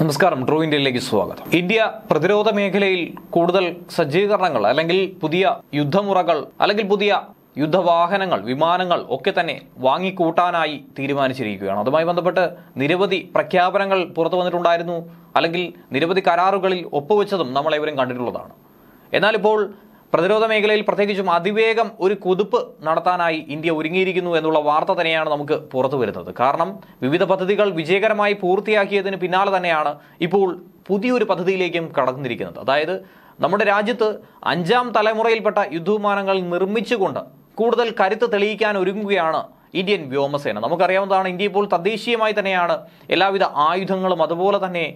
നമസ്കാരം ട്രൂ ഇന്ത്യയിലേക്ക് സ്വാഗതം. ഇന്ത്യ പ്രതിരോധ മേഖലയിൽ കൂടുതൽ സജ്ജീകരണങ്ങൾ അല്ലെങ്കിൽ പുതിയ യുദ്ധമുറകൾ അല്ലെങ്കിൽ പുതിയ യുദ്ധവാഹനങ്ങൾ വിമാനങ്ങൾ ഒക്കെ തന്നെ വാങ്ങിക്കൂട്ടാനായി തീരുമാനിച്ചിരിക്കുകയാണ്. അതുമായി ബന്ധപ്പെട്ട് നിരവധി പ്രഖ്യാപനങ്ങൾ പുറത്തു വന്നിട്ടുണ്ടായിരുന്നു അല്ലെങ്കിൽ നിരവധി കരാറുകളിൽ ഒപ്പുവെച്ചതും നമ്മൾ ഏവരും കണ്ടിട്ടുള്ളതാണ്. എന്നാൽ ഇപ്പോൾ പ്രതിരോധ മേഖലയിൽ പ്രത്യേകിച്ചും അതിവേഗം ഒരു കുതിപ്പ് നടത്താനായി ഇന്ത്യ ഒരുങ്ങിയിരിക്കുന്നു എന്നുള്ള വാർത്ത തന്നെയാണ് നമുക്ക് പുറത്തു വരുന്നത്. കാരണം വിവിധ പദ്ധതികൾ വിജയകരമായി പൂർത്തിയാക്കിയതിന് പിന്നാലെ തന്നെയാണ് ഇപ്പോൾ പുതിയൊരു പദ്ധതിയിലേക്കും കടന്നിരിക്കുന്നത്. അതായത് നമ്മുടെ രാജ്യത്ത് അഞ്ചാം തലമുറയിൽപ്പെട്ട യുദ്ധവിമാനങ്ങൾ നിർമ്മിച്ചുകൊണ്ട് കൂടുതൽ കരുത്ത് തെളിയിക്കാൻ ഒരുങ്ങുകയാണ് ഇന്ത്യൻ വ്യോമസേന. നമുക്കറിയാവുന്നതാണ് ഇന്ത്യ ഇപ്പോൾ തദ്ദേശീയമായി തന്നെയാണ് എല്ലാവിധ ആയുധങ്ങളും അതുപോലെ തന്നെ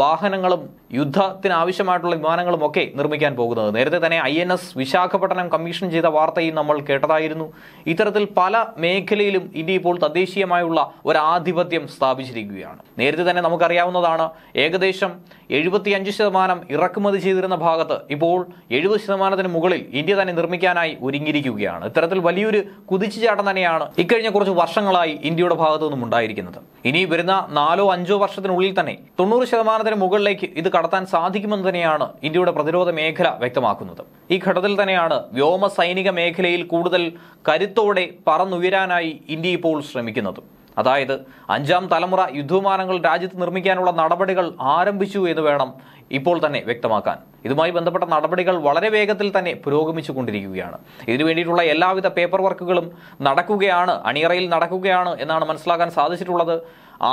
വാഹനങ്ങളും യുദ്ധത്തിന് ആവശ്യമായിട്ടുള്ള വിമാനങ്ങളും ഒക്കെ നിർമ്മിക്കാൻ പോകുന്നത്. നേരത്തെ തന്നെ I N S Visakhapatnam commission ചെയ്ത വാർത്തയും നമ്മൾ കേട്ടതായിരുന്നു. ഇത്തരത്തിൽ പല മേഖലയിലും ഇന്ത്യ ഇപ്പോൾ തദ്ദേശീയമായുള്ള ഒരു ആധിപത്യം സ്ഥാപിച്ചിരിക്കുകയാണ്. നേരത്തെ തന്നെ നമുക്കറിയാവുന്നതാണ് ഏകദേശം എഴുപത്തിയഞ്ച് ശതമാനം ഇറക്കുമതി ചെയ്തിരുന്ന ഭാഗത്ത് ഇപ്പോൾ എഴുപത് ശതമാനത്തിന് മുകളിൽ ഇന്ത്യ തന്നെ നിർമ്മിക്കാനായി ഒരുങ്ങിയിരിക്കുകയാണ്. ഇത്തരത്തിൽ വലിയൊരു കുതിച്ചുചാട്ടം തന്നെയാണ് ഇക്കഴിഞ്ഞ കുറച്ച് വർഷങ്ങളായി ഇന്ത്യയുടെ ഭാഗത്തു നിന്നും ഉണ്ടായിരിക്കുന്നത്. ഇനി വരുന്ന നാലോ അഞ്ചോ വർഷത്തിനുള്ളിൽ തന്നെ തൊണ്ണൂറ് ശതമാനത്തിന് മുകളിലേക്ക് ഇത് കടത്താൻ സാധിക്കുമെന്ന് തന്നെയാണ് ഇന്ത്യയുടെ പ്രതിരോധ മേഖല വ്യക്തമാക്കുന്നത്. ഈ ഘട്ടത്തിൽ തന്നെയാണ് വ്യോമ സൈനിക മേഖലയിൽ കൂടുതൽ കരുത്തോടെ പറന്നുയരാനായി ഇന്ത്യ ഇപ്പോൾ ശ്രമിക്കുന്നത്. അതായത് അഞ്ചാം തലമുറ യുദ്ധവിമാനങ്ങൾ രാജ്യത്ത് നിർമ്മിക്കാനുള്ള നടപടികൾ ആരംഭിച്ചു എന്ന് വേണം ഇപ്പോൾ തന്നെ വ്യക്തമാക്കാൻ. ഇതുമായി ബന്ധപ്പെട്ട നടപടികൾ വളരെ വേഗത്തിൽ തന്നെ പുരോഗമിച്ചു കൊണ്ടിരിക്കുകയാണ് ഇതിനു വേണ്ടിയിട്ടുള്ള എല്ലാവിധ പേപ്പർ വർക്കുകളും നടക്കുകയാണ് അണിയറയിൽ നടക്കുകയാണ് എന്നാണ് മനസ്സിലാക്കാൻ സാധിച്ചിട്ടുള്ളത്.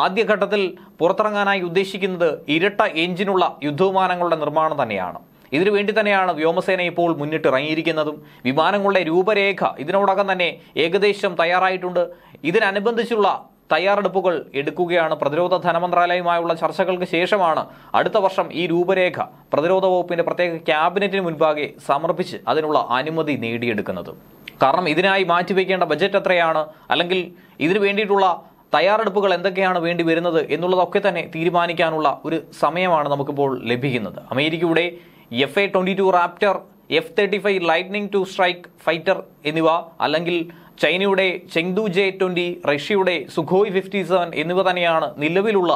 ആദ്യഘട്ടത്തിൽ പുറത്തിറങ്ങാനായി ഉദ്ദേശിക്കുന്നത് ഇരട്ട എഞ്ചിനുള്ള യുദ്ധവിമാനങ്ങളുടെ നിർമ്മാണം തന്നെയാണ്. ഇതിനുവേണ്ടി തന്നെയാണ് വ്യോമസേന ഇപ്പോൾ മുന്നിട്ടിറങ്ങിയിരിക്കുന്നതും. വിമാനങ്ങളുടെ രൂപരേഖ ഇതിനോടകം തന്നെ ഏകദേശം തയ്യാറായിട്ടുണ്ട്. ഇതിനനുബന്ധിച്ചുള്ള തയ്യാറെടുപ്പുകൾ എടുക്കുകയാണ് പ്രതിരോധ ധനമന്ത്രാലയവുമായുള്ള ചർച്ചകൾക്ക് ശേഷമാണ് അടുത്ത വർഷം ഈ രൂപരേഖ പ്രതിരോധ വകുപ്പിന്റെ പ്രത്യേക ക്യാബിനറ്റിന് മുൻപാകെ സമർപ്പിച്ച് അതിനുള്ള അനുമതി നേടിയെടുക്കുന്നത്. കാരണം ഇതിനായി മാറ്റിവെക്കേണ്ട ബജറ്റ് എത്രയാണ്? അല്ലെങ്കിൽ ഇതിനു വേണ്ടിയിട്ടുള്ള തയ്യാറെടുപ്പുകൾ എന്തൊക്കെയാണ് വേണ്ടി വരുന്നത് എന്നുള്ളതൊക്കെ തന്നെ തീരുമാനിക്കാനുള്ള ഒരു സമയമാണ് നമുക്കിപ്പോൾ ലഭിക്കുന്നത്. അമേരിക്കയുടെ F A twenty two Raptor F thirty five Lightning two strike fighter എന്നിവ അല്ലെങ്കിൽ ചൈനയുടെ ചെങ്ദു ജെ ട്വന്റി റഷ്യയുടെ സുഖോയ് ഫിഫ്റ്റി സെവൻ എന്നിവ തന്നെയാണ് നിലവിലുള്ള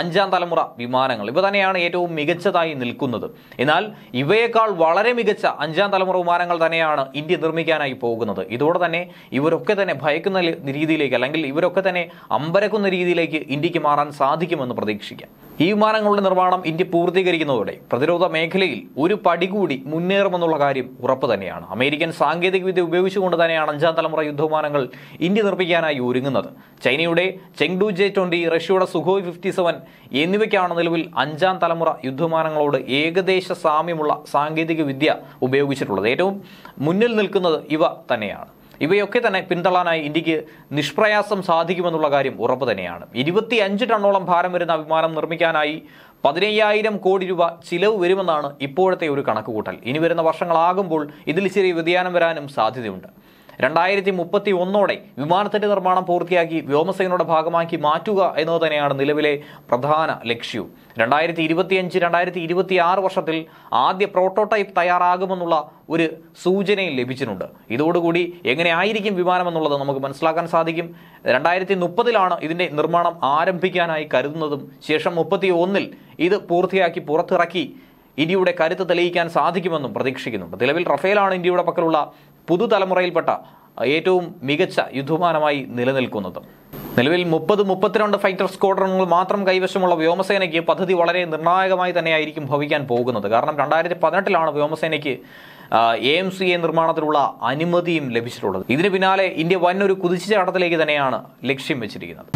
അഞ്ചാം തലമുറ വിമാനങ്ങൾ. ഇവ തന്നെയാണ് ഏറ്റവും മികച്ചതായി നിൽക്കുന്നത്. എന്നാൽ ഇവയേക്കാൾ വളരെ മികച്ച അഞ്ചാം തലമുറ വിമാനങ്ങൾ തന്നെയാണ് ഇന്ത്യ നിർമ്മിക്കാനായി പോകുന്നത്. ഇതോടെ തന്നെ ഇവരൊക്കെ തന്നെ ഭയക്കുന്ന രീതിയിലേക്ക് അല്ലെങ്കിൽ ഇവരൊക്കെ തന്നെ അമ്പരക്കുന്ന രീതിയിലേക്ക് ഇന്ത്യയ്ക്ക് മാറാൻ സാധിക്കുമെന്ന് പ്രതീക്ഷിക്കാം. ഈ വിമാനങ്ങളുടെ നിർമ്മാണം ഇന്ത്യ പൂർത്തീകരിക്കുന്നതോടെ പ്രതിരോധ മേഖലയിൽ ഒരു പടി കൂടി മുന്നേറുമെന്നുള്ള കാര്യം ഉറപ്പ് തന്നെയാണ്. അമേരിക്കൻ സാങ്കേതികവിദ്യ ഉപയോഗിച്ചുകൊണ്ട് തന്നെയാണ് അഞ്ചാം തലമുറ യുദ്ധവിമാനങ്ങൾ ഇന്ത്യ നിർമ്മിക്കാനായി ഒരുങ്ങുന്നത്. ചൈനയുടെ ചെങ്ഡു ജെ ട്വന്റി റഷ്യയുടെ സുഖോയ് ഫിഫ്റ്റി സെവൻ എന്നിവയ്ക്കാണ് നിലവിൽ അഞ്ചാം തലമുറ യുദ്ധവിമാനങ്ങളോട് ഏകദേശ സാമ്യമുള്ള സാങ്കേതികവിദ്യ ഉപയോഗിച്ചിട്ടുള്ളത്. ഏറ്റവും മുന്നിൽ നിൽക്കുന്നത് ഇവ തന്നെയാണ്. ഇവയൊക്കെ തന്നെ പിന്തള്ളാനായി ഇന്ത്യയ്ക്ക് നിഷ്പ്രയാസം സാധിക്കുമെന്നുള്ള കാര്യം ഉറപ്പ് തന്നെയാണ്. ഇരുപത്തി അഞ്ച് ടണ്ണോളം ഭാരം വരുന്ന വിമാനം നിർമ്മിക്കാനായി പതിനയ്യായിരം കോടി രൂപ ചിലവ് വരുമെന്നാണ് ഇപ്പോഴത്തെ ഒരു കണക്കുകൂട്ടൽ. ഇനി വരുന്ന വർഷങ്ങളാകുമ്പോൾ ഇതിൽ ചെറിയ വ്യതിയാനം വരാനും സാധ്യതയുണ്ട്. രണ്ടായിരത്തി മുപ്പത്തി ഒന്നോടെ വിമാനത്തിന്റെ നിർമ്മാണം പൂർത്തിയാക്കി വ്യോമസേനയുടെ ഭാഗമാക്കി മാറ്റുക എന്നത് തന്നെയാണ് നിലവിലെ പ്രധാന ലക്ഷ്യവും രണ്ടായിരത്തി ഇരുപത്തിയഞ്ച് രണ്ടായിരത്തി ഇരുപത്തി ആറ് വർഷത്തിൽ ആദ്യ പ്രോട്ടോടൈപ്പ് തയ്യാറാകുമെന്നുള്ള ഒരു സൂചനയും ലഭിച്ചിട്ടുണ്ട്. ഇതോടുകൂടി എങ്ങനെയായിരിക്കും വിമാനം എന്നുള്ളത് നമുക്ക് മനസ്സിലാക്കാൻ സാധിക്കും. രണ്ടായിരത്തി മുപ്പതിലാണ് ഇതിന്റെ നിർമ്മാണം ആരംഭിക്കാനായി കരുതുന്നതും ശേഷം മുപ്പത്തി ഒന്നിൽ ഇത് പൂർത്തിയാക്കി പുറത്തിറക്കി ഇന്ത്യയുടെ കരുത്ത് തെളിയിക്കാൻ സാധിക്കുമെന്നും പ്രതീക്ഷിക്കുന്നുണ്ട് നിലവിൽ റഫേലാണ് ഇന്ത്യയുടെ പക്കലുള്ള പുതുതലമുറയിൽപ്പെട്ട ഏറ്റവും മികച്ച യുദ്ധമാനമായി നിലനിൽക്കുന്നത്. നിലവിൽ മുപ്പത് മുപ്പത്തിരണ്ട് ഫൈറ്റർ സ്ക്വാഡ്രണുകൾ മാത്രം കൈവശമുള്ള വ്യോമസേനയ്ക്ക് പദ്ധതി വളരെ നിർണായകമായി തന്നെയായിരിക്കും ഭവിക്കാൻ പോകുന്നത്. കാരണം രണ്ടായിരത്തി പതിനെട്ടിലാണ് വ്യോമസേനയ്ക്ക് എ എം സി എ നിർമ്മാണത്തിലുള്ള അനുമതിയും ലഭിച്ചിട്ടുള്ളത്. ഇതിന് പിന്നാലെ ഇന്ത്യ വൻ ഒരു കുതിച്ചുചാട്ടത്തിലേക്ക് തന്നെയാണ് ലക്ഷ്യം വെച്ചിരിക്കുന്നത്.